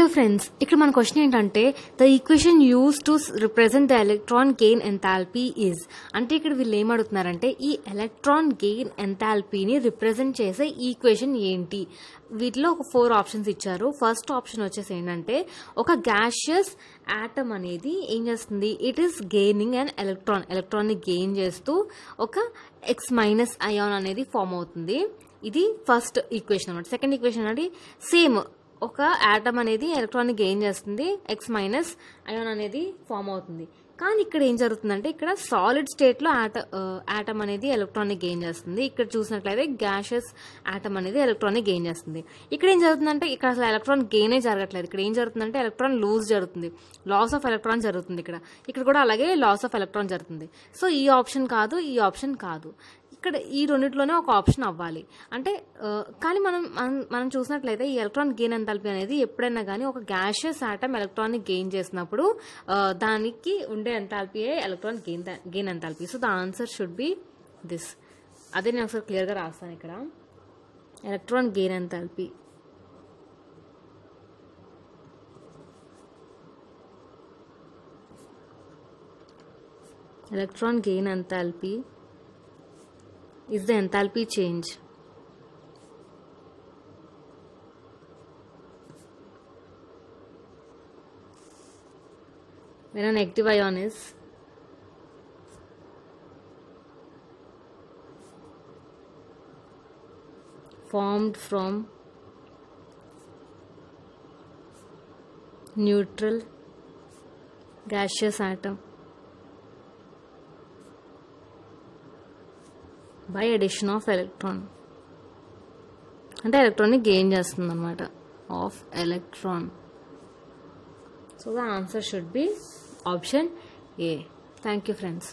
Hello friends ఇక్కడ మన question ఏంటంటే the equation use to represent the electron gain enthalpy is అంటే ఇక్కడ వీళ్ళు ఏం అడుగుతున్నారంటే ఈ ఎలక్ట్రాన్ గెయిన్ ఎంథాల్పీని రిప్రజెంట్ చేసే ఈక్వేషన్ ఏంటి? వీటిలో ఒక ఫోర్ ఆప్షన్స్ ఇచ్చారు. ఫస్ట్ ఆప్షన్ వచ్చేసి ఏంటంటే ఒక గ్యాషియస్ యాటమ్ అనేది ఏం చేస్తుంది? It is gaining and electron ఎలక్ట్రాన్ని gain చేస్తూ ఒక ఎక్స్ మైనస్ అయాన్ అనేది ఫామ్ అవుతుంది. ఇది ఫస్ట్ ఈక్వేషన్ అనమాట సెకండ్ ఈక్వేషన్ అనేది సేమ్ ఒక యాటమ్ అనేది ఎలక్ట్రాన్ గెయిన్ చేస్తుంది ఎక్స్ మైనస్ అయాన్ అనేది ఫామ్ అవుతుంది. కానీ ఇక్కడ ఏం జరుగుతుందంటే ఇక్కడ సాలిడ్ స్టేట్లో ఆట యాటమ్ అనేది ఎలక్ట్రానిక్ గెయిన్ చేస్తుంది. ఇక్కడ చూసినట్లయితే గ్యాషెస్ యాటమ్ అనేది ఎలక్ట్రానిక్ గెయిన్ చేస్తుంది. ఇక్కడ ఏం జరుగుతుందంటే ఇక్కడ అసలు ఎలక్ట్రాన్ గెయినే జరగట్లేదు. ఇక్కడ ఏం జరుగుతుందంటే ఎలక్ట్రాన్ లూజ్ జరుగుతుంది. లాస్ ఆఫ్ ఎలక్ట్రాన్ జరుగుతుంది ఇక్కడ. ఇక్కడ కూడా అలాగే లాస్ ఆఫ్ ఎలక్ట్రాన్ జరుగుతుంది. సో ఈ ఆప్షన్ కాదు ఈ ఆప్షన్ కాదు. ఇక్కడ ఈ రెండింటిలోనే ఒక ఆప్షన్ అవ్వాలి. అంటే కానీ మనం మనం- చూసినట్లయితే ఈ ఎలక్ట్రాన్ గెయిన్ ఎంథాల్పీ అనేది ఎప్పుడైనా కానీ ఒక గ్యాషియస్ ఆటం ఎలక్ట్రానిక్ గెయిన్ చేసినప్పుడు దానికి ఉండే ఎంథాల్పీయే electron gain gain enthalpy so the answer should be this అదే నేను ఒకసారి క్లియర్గా రాస్తాను ఇక్కడ. Electron gain enthalpy electron gain enthalpy. Is the enthalpy change when a negative ion is formed from neutral gaseous atom by addition of electron. అంటే ఎలక్ట్రాన్ని gain చేస్తుంది అనమాట of electron. So the answer should be option A thank you friends